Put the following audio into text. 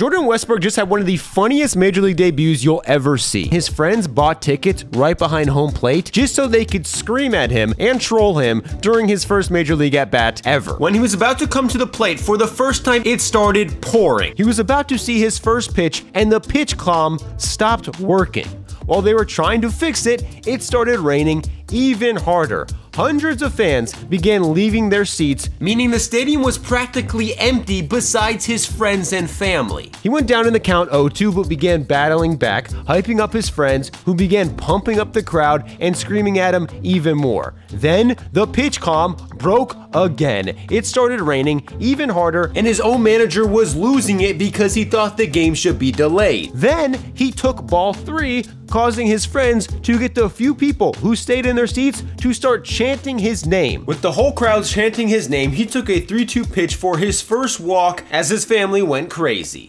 Jordan Westburg just had one of the funniest Major League debuts you'll ever see. His friends bought tickets right behind home plate just so they could scream at him and troll him during his first Major League at bat ever. When he was about to come to the plate for the first time, it started pouring. He was about to see his first pitch, and the PitchCom stopped working. While they were trying to fix it, it started raining even harder. Hundreds of fans began leaving their seats, meaning the stadium was practically empty besides his friends and family. He went down in the count 0-2 but began battling back, hyping up his friends who began pumping up the crowd and screaming at him even more. Then the PitchCom broke again. It started raining even harder and his own manager was losing it because he thought the game should be delayed. Then he took ball 3 causing his friends to get the few people who stayed in their seats to start chanting his name. With the whole crowd chanting his name, he took a 3 2 pitch for his first walk as his family went crazy.